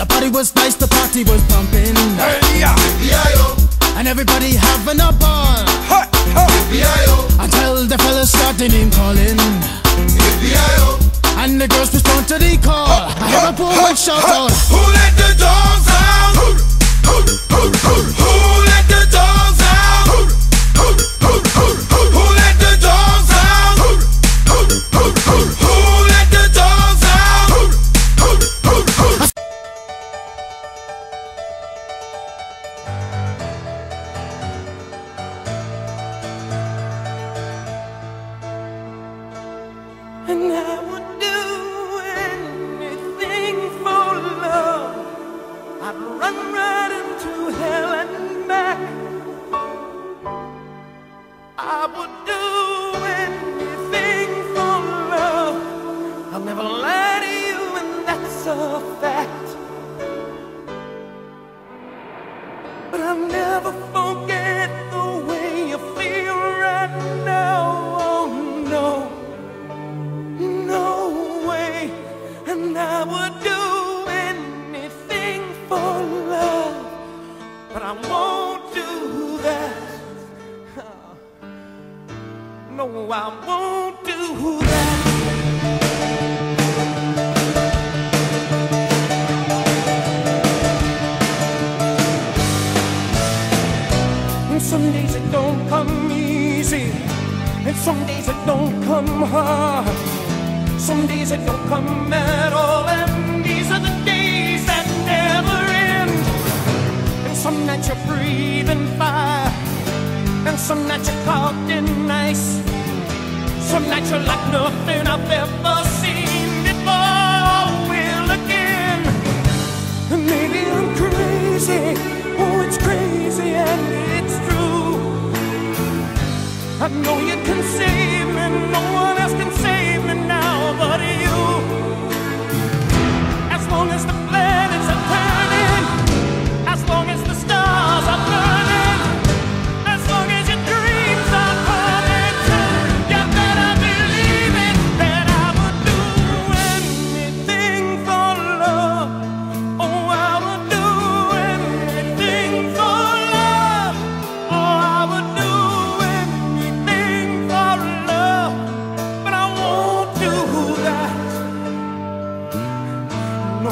The party was nice, the party was pumping. Hey. And everybody having a ball. Hey, hey. Until the fellas started name calling. And the girls respond to the call. I have a boy shout out. Who let But I'll never forget do anything for love, but I won't do that. No, I won't do that. And some days it don't come easy, and some days it don't come hard. Some days it don't come at all, and these are the days that never end. And some nights you're breathing fire, and some nights you're caught in ice. Some nights you're like nothing I've ever seen before. Will again, and maybe I'm crazy.